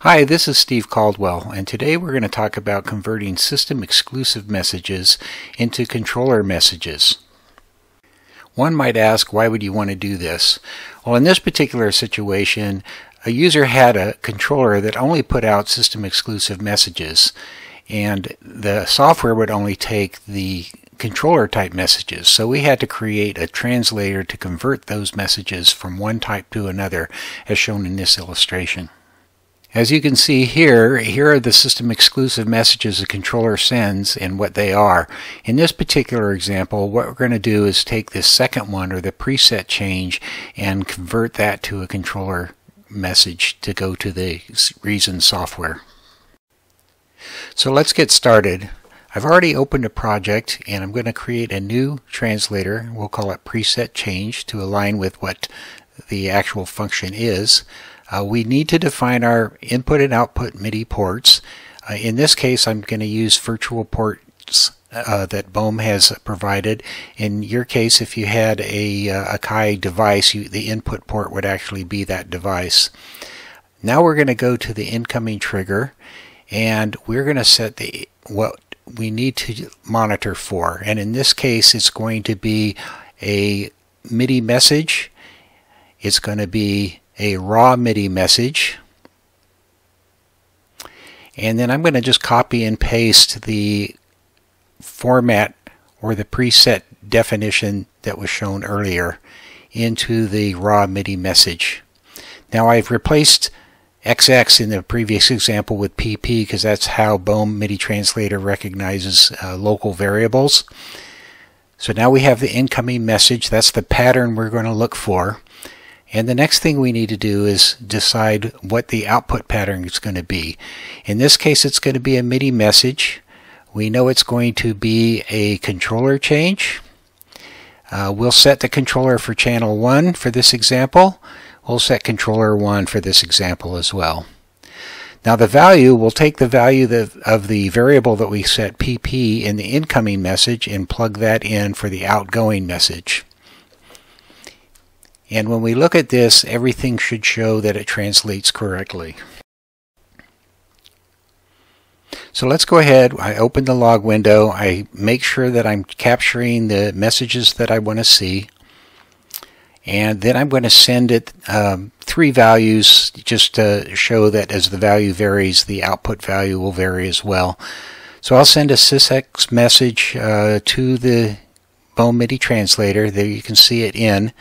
Hi, this is Steve Caldwell, and today we're going to talk about converting system exclusive messages into controller messages. One might ask, why would you want to do this? Well, in this particular situation, a user had a controller that only put out system exclusive messages, and the software would only take the controller type messages. So we had to create a translator to convert those messages from one type to another, as shown in this illustration. As you can see here, here are the system exclusive messages the controller sends and what they are. In this particular example, what we're going to do is take this second one or the preset change and convert that to a controller message to go to the Reason software. So let's get started. I've already opened a project and I'm going to create a new translator. We'll call it preset change to align with what the actual function is. Uh, we need to define our input and output MIDI ports. Uh, in this case, I'm going to use virtual ports uh, that Bome has provided. In your case, if you had a uh, Akai device, you, the input port would actually be that device. Now we're going to go to the incoming trigger, and we're going to set the what we need to monitor for. And in this case, it's going to be a MIDI message. It's going to be a raw MIDI message. And then I'm going to just copy and paste the format or the preset definition that was shown earlier into the raw MIDI message. Now I've replaced XX in the previous example with PP because that's how Bome MIDI translator recognizes uh, local variables. So now we have the incoming message. That's the pattern we're going to look for. And the next thing we need to do is decide what the output pattern is going to be. In this case, it's going to be a MIDI message. We know it's going to be a controller change. Uh, we'll set the controller for channel 1 for this example. We'll set controller 1 for this example as well. Now the value, we'll take the value of the variable that we set pp in the incoming message and plug that in for the outgoing message. And when we look at this, everything should show that it translates correctly. So let's go ahead. I open the log window. I make sure that I'm capturing the messages that I want to see. And then I'm going to send it um, three values just to show that as the value varies, the output value will vary as well. So I'll send a sysex message uh, to the Bome MIDI translator. There you can see it in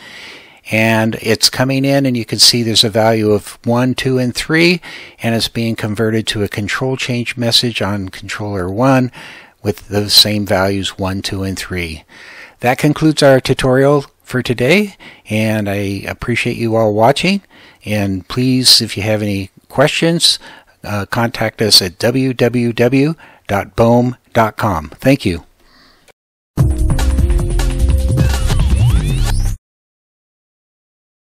and it's coming in and you can see there's a value of 1, 2, and 3 and it's being converted to a control change message on controller 1 with those same values 1, 2, and 3. That concludes our tutorial for today and I appreciate you all watching and please if you have any questions uh, contact us at www.bome.com. Thank you.